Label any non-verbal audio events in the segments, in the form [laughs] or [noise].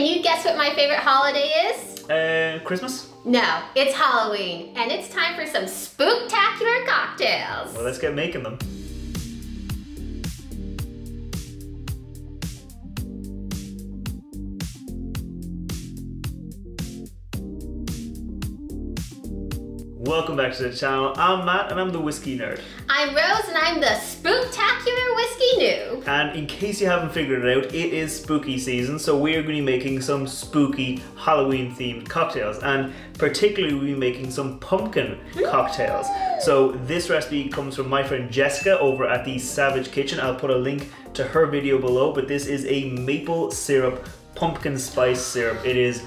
Can you guess what my favorite holiday is? Uh, Christmas? No, it's Halloween, and it's time for some spooktacular cocktails. Well, let's get making them. Welcome back to the channel. I'm Matt and I'm the Whiskey Nerd. I'm Rose and I'm the spooktacular whiskey noob. And in case you haven't figured it out, it is spooky season, so we are going to be making some spooky Halloween themed cocktails, and particularly we'll be making some pumpkin cocktails. So this recipe comes from my friend Jessica over at the Savidge Kitchen. I'll put a link to her video below, but this is a maple syrup pumpkin spice syrup. It is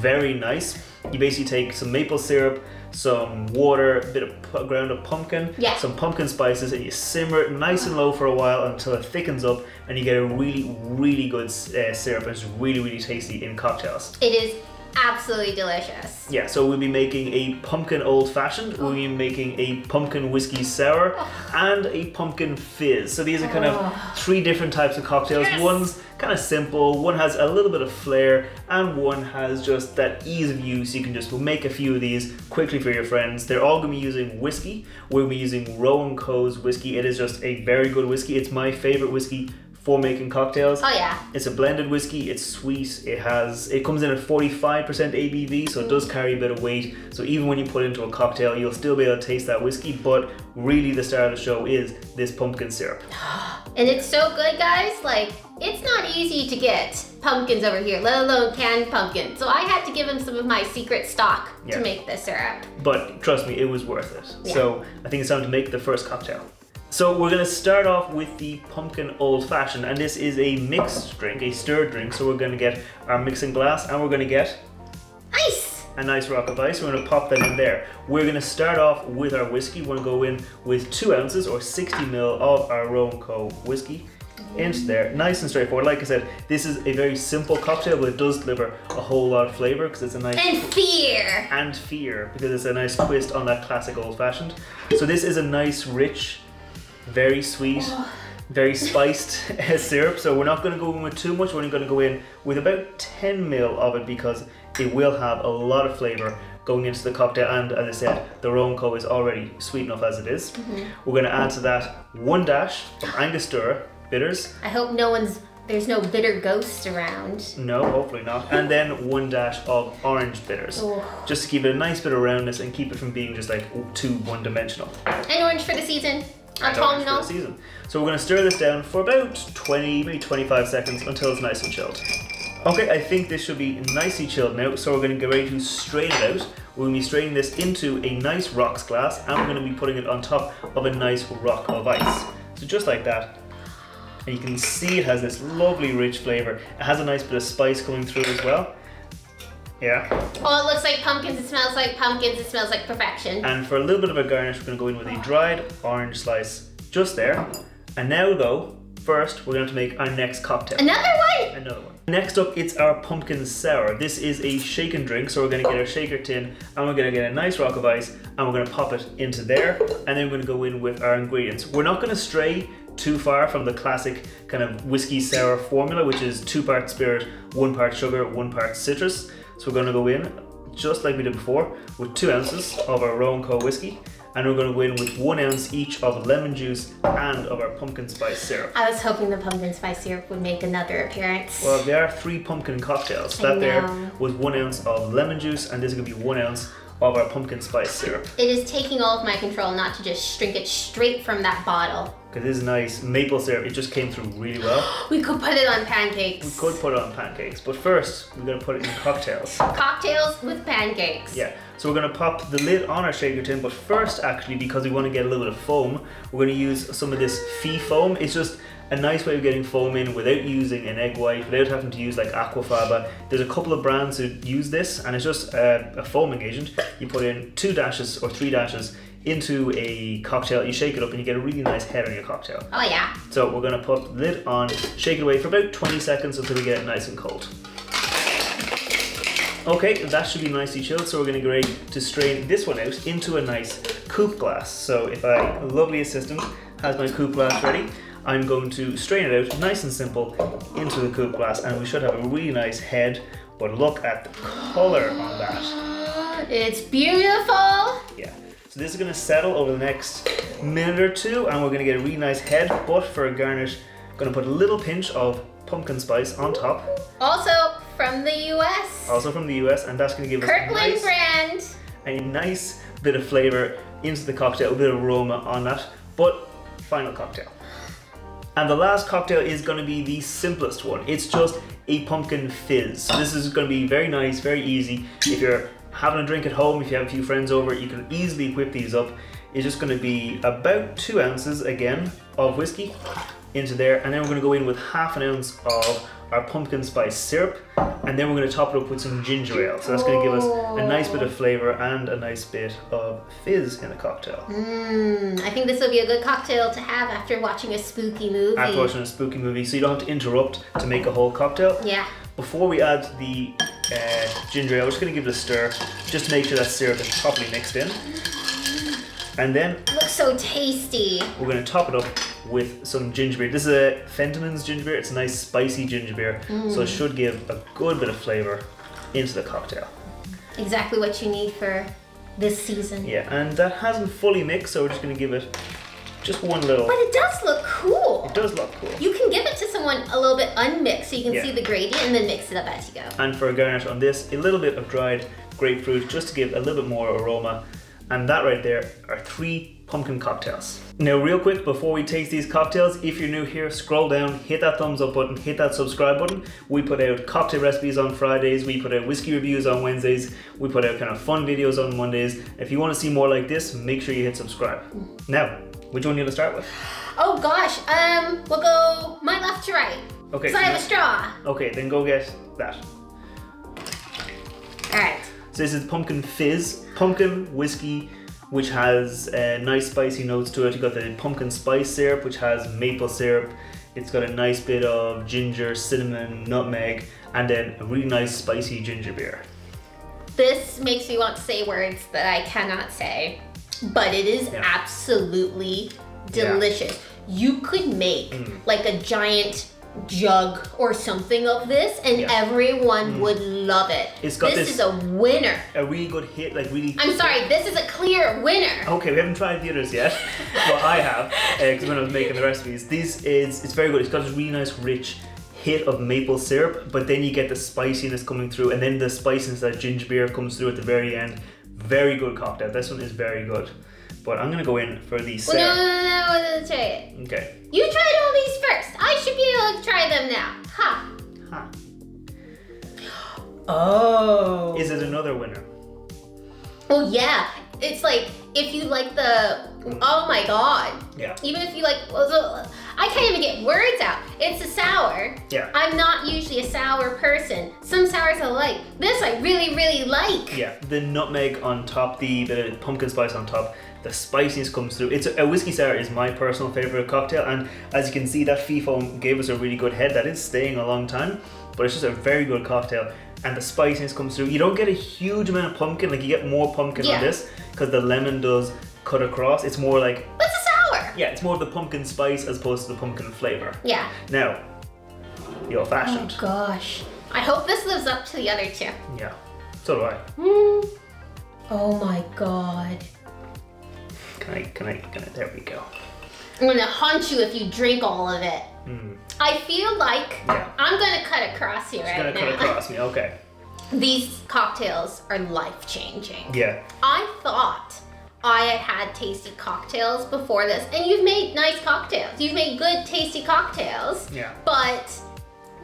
very nice. You basically take some maple syrup, some water, a bit of ground up pumpkin, Yeah. some pumpkin spices, and you simmer it nice and low for a while until it thickens up, and you get a really, really good uh, syrup. It's really, really tasty in cocktails. It is absolutely delicious. Yeah, so we'll be making a pumpkin old fashioned, we'll be oh. making a pumpkin whiskey sour, oh. and a pumpkin fizz. So these are kind of oh. three different types of cocktails. Yes. One's kind of simple, one has a little bit of flair, and one has just that ease of use. You can just make a few of these quickly for your friends. They're all going to be using whiskey. We'll be using Roe & Co's whiskey. It is just a very good whiskey. It's my favorite whiskey for making cocktails. Oh yeah. It's a blended whiskey. It's sweet. It has it comes in at 45% ABV, so it does mm. carry a bit of weight. So even when you put it into a cocktail, you'll still be able to taste that whiskey. But really, the star of the show is this pumpkin syrup. [gasps] And it's so good, guys. Like, it's not easy to get pumpkins over here, let alone canned pumpkin. So I had to give him some of my secret stock Yeah. to make this syrup. But trust me, it was worth it. Yeah. So I think it's time to make the first cocktail. So we're gonna start off with the pumpkin old fashioned, and this is a mixed drink, a stirred drink. So we're gonna get our mixing glass, and we're gonna get ice. a nice rock of ice. We're gonna pop that in there. We're gonna start off with our whiskey. We're gonna go in with two ounces or 60 ml of our Roe & Co whiskey into there. Nice and straightforward. Like I said, this is a very simple cocktail, but it does deliver a whole lot of flavor because it's a nice And fear. and fear because it's a nice twist on that classic old fashioned. So this is a nice, rich, very sweet, oh. very spiced [laughs] syrup. So we're not going to go in with too much. We're only going to go in with about 10 ml of it because it will have a lot of flavor going into the cocktail. And as I said, the Roe & Co is already sweet enough as it is. Mm-hmm. We're going to add to that one dash of Angostura bitters. I hope no one's, there's no bitter ghosts around. No, hopefully not. And then one dash of orange bitters. Oh. Just to give it a nice bit of roundness and keep it from being just like too one dimensional. And orange for the season. And orange for the Autumnal. season. So we're going to stir this down for about 20, maybe 25 seconds until it's nice and chilled. Okay, I think this should be nicely chilled now, so we're going to get ready to strain it out. We're going to be straining this into a nice rocks glass and we're going to be putting it on top of a nice rock of ice. So just like that. And you can see it has this lovely rich flavour. It has a nice bit of spice coming through as well. Yeah. Oh, it looks like pumpkins. It smells like pumpkins. It smells like perfection. And for a little bit of a garnish, we're going to go in with a dried orange slice just there. And now though, first we're going to make our next cocktail. Another one? Another one. Next up, it's our pumpkin sour. This is a shaken drink, so we're going to get our shaker tin and we're going to get a nice rock of ice and we're going to pop it into there. And then we're going to go in with our ingredients. We're not going to stray too far from the classic kind of whiskey sour formula, which is two parts spirit, one part sugar, one part citrus. So we're going to go in just like we did before with two ounces of our Roe & Co whiskey. And we're going to go in with one ounce each of lemon juice and of our pumpkin spice syrup. I was hoping the pumpkin spice syrup would make another appearance. Well, there are three pumpkin cocktails. I That there know. was one ounce of lemon juice, and this is gonna be one ounce of our pumpkin spice syrup. it is taking all of my control not to just drink it straight from that bottle. Because this is nice maple syrup. It just came through really well. [gasps] We could put it on pancakes. We could put it on pancakes, but first we're gonna put it in cocktails. Cocktails with pancakes. Yeah. So we're gonna pop the lid on our shaker tin, but first, actually, because we want to get a little bit of foam, we're gonna use some of this fee foam. It's just a nice way of getting foam in without using an egg white, without having to use like aquafaba. There's a couple of brands who use this, and it's just a, a foaming agent. You put in two dashes or three dashes into a cocktail, you shake it up, and you get a really nice head on your cocktail. Oh yeah. So we're gonna put the lid on, shake it away for about 20 seconds until we get it nice and cold. Okay, that should be nicely chilled, so we're gonna go to strain this one out into a nice coupe glass. So if my lovely assistant has my coupe glass ready, I'm going to strain it out nice and simple into the coupe glass and we should have a really nice head. But look at the color on that. It's beautiful. Yeah. So this is gonna settle over the next minute or two and we're gonna get a really nice head. But for a garnish, I'm gonna put a little pinch of pumpkin spice on top. Also from the US. Also from the US and that's gonna give us a nice, brand. a nice bit of flavor into the cocktail, a bit of aroma on that. But final cocktail. And the last cocktail is going to be the simplest one. It's just a pumpkin fizz. This is going to be very nice, very easy. If you're having a drink at home, if you have a few friends over, you can easily whip these up. It's just going to be about two ounces again of whiskey into there, and then we're going to go in with half an ounce of our pumpkin spice syrup, and then we're going to top it up with some ginger ale. So that's going to give us a nice bit of flavor and a nice bit of fizz in the cocktail. Mmm, I think this will be a good cocktail to have after watching a spooky movie. after watching a spooky movie, so you don't have to interrupt to make a whole cocktail. Yeah. Before we add the uh, ginger ale, we're just going to give it a stir, just to make sure that syrup is properly mixed in. And then Looks so tasty. we're going to top it up with some ginger beer. This is a Fentiman's ginger beer. It's a nice spicy ginger beer, so it mm. should give a good bit of flavour into the cocktail. Exactly what you need for this season. Yeah, and that hasn't fully mixed, so we're just going to give it just one little. But it does look cool. It does look cool. You can give it to someone a little bit unmixed so you can Yeah. see the gradient and then mix it up as you go. And for a garnish on this, a little bit of dried grapefruit just to give a little bit more aroma. And that right there are three pumpkin cocktails. Now, real quick, before we taste these cocktails, if you're new here, scroll down, hit that thumbs up button, hit that subscribe button. We put out cocktail recipes on Fridays, we put out whiskey reviews on Wednesdays, we put out kind of fun videos on Mondays. If you want to see more like this, make sure you hit subscribe. Now, which one do you want to start with? Oh gosh, um, we'll go my left to right. Okay. So I have a straw. Okay, then go get that. So this is pumpkin fizz, pumpkin whiskey, which has uh, nice spicy notes to it. You got the pumpkin spice syrup, which has maple syrup. It's got a nice bit of ginger, cinnamon, nutmeg, and then a really nice spicy ginger beer. This makes me want to say words that I cannot say, but it is Yeah. absolutely Yeah. delicious. You could make Mm. like a giant jug or something of this and Yeah. Mm. everyone would love it. It's got this this- is a winner. A really good hit, like really. I'm sorry, this is a clear winner. Okay, we haven't tried the others yet, [laughs] but I have because when I was making the recipes, this is it's very good. It's got this really nice, rich hit of maple syrup, but then you get the spiciness coming through, and then the spiciness that ginger beer comes through at the very end. Very good cocktail. This one is very good. But I'm gonna go in for the Well, no, syrup. no, no, no, let's try it. Okay. You tried all these first. I should be able to try them now. Ha. Huh. [gasps] Oh. Is it another winner? Oh yeah, it's like if you like the oh my god. Yeah. Even if you like, I can't even get words out. It's a sour. Yeah. I'm not usually a sour person. Some sours I like. This I really, really like. Yeah, the nutmeg on top, the bit of pumpkin spice on top, the spiciness comes through. It's a, a whiskey sour is my personal favorite cocktail, and as you can see, that FIFO gave us a really good head. That is staying a long time, but it's just a very good cocktail, and the spiciness comes through. You don't get a huge amount of pumpkin, like you get more pumpkin Yeah. on this because the lemon does cut across. It's more like What's a sour? yeah, it's more of the pumpkin spice as opposed to the pumpkin flavor. Yeah. Now, the old fashioned. Oh gosh. I hope this lives up to the other two. Yeah, so do I. Hmm. Oh my god. Can I? Can I? Can I? There we go. I'm gonna haunt you if you drink all of it. Mm. I feel like Yeah. I'm gonna cut across here It's right gonna now. cut across me. Okay. [laughs] These cocktails are life changing. Yeah. I thought I had had tasty cocktails before this, and you've made nice cocktails. You've made good, tasty cocktails, Yeah. but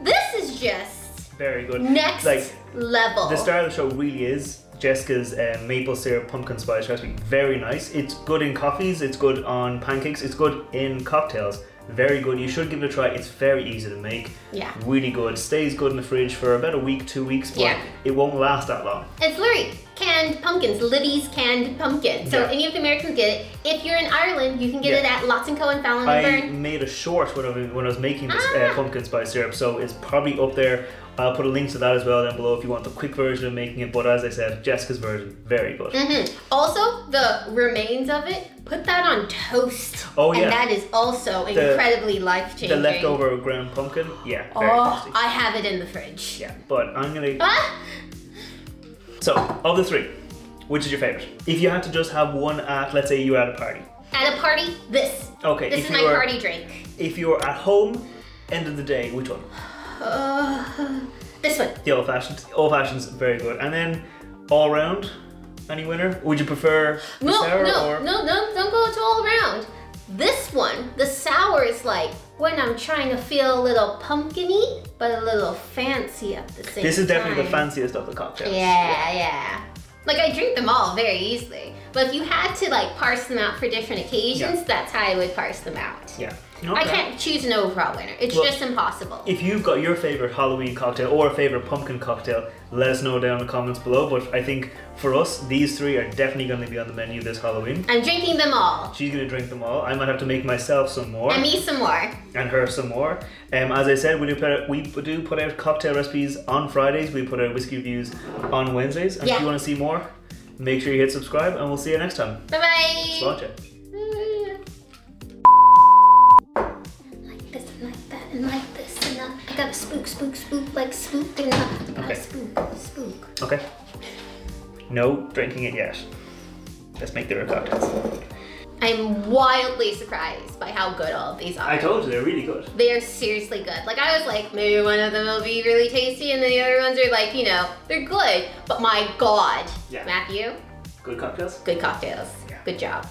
this is just Very good. next Like level. the star of the show really is Jessica's uh, maple syrup pumpkin spice recipe. Very nice. It's good in coffees. It's good on pancakes. It's good in cocktails. Very good. You should give it a try. It's very easy to make. Yeah. Really good. Stays good in the fridge for about a week, two weeks, but Yeah. it won't last that long. It's literally canned pumpkins, Libby's canned pumpkin. So Yeah. any of the Americans get it. If you're in Ireland, you can get Yeah. it at Lotts and Co and Fallon I and Byrne. made a short when I was, when I was making this Ah. uh, pumpkin spice syrup, so it's probably up there. I'll put a link to that as well down below if you want the quick version of making it. But as I said, Jessica's version, very good. hmm Also, the remains of it, put that on toast. Oh, yeah. And that is also The- incredibly life changing. The leftover ground pumpkin, yeah, Oh, tasty. I have it in the fridge. Yeah, but I'm gonna. Ah! So, of the three, which is your favorite? If you had to just have one at, let's say you were at a party. At a party, this. Okay, This is my were party drink. if you were at home, end of the day, which one? Uh, [sighs] this one. The old fashioned. Old fashioned's very good. And then all round, any winner? Would you prefer the No, sour no, or no, no, don't go to all around. This one, the sour is like when I'm trying to feel a little pumpkiny, but a little fancy at the same time. This is definitely the fanciest of the cocktails. Yeah, yeah. Like I drink them all very easily. But if you had to like parse them out for different occasions, Yeah. that's how I would parse them out. Yeah. I can't choose an overall winner. It's Well, just impossible. If you've got your favorite Halloween cocktail or a favorite pumpkin cocktail, let us know down in the comments below. But I think for us, these three are definitely going to be on the menu this Halloween. I'm drinking them all. She's going to drink them all. I might have to make myself some more. And me some more. and her some more. Um, as I said, we do put out, we do put out cocktail recipes on Fridays. We put out whiskey reviews on Wednesdays. And if you want to see more, make sure you hit subscribe, and we'll see you next time. Bye bye. And like like this and that. I gotta spook, spook, spook, like spook and Okay. spook, spook. Okay. No drinking it yet. Let's make the real cocktails. I'm wildly surprised by how good all of these are. I told you they're really good. They are seriously good. Like I was like, maybe one of them will be really tasty, and then the other ones are like, you know, they're good. But my God, Yeah. Matthew, Good cocktails. good cocktails. Yeah. Good job.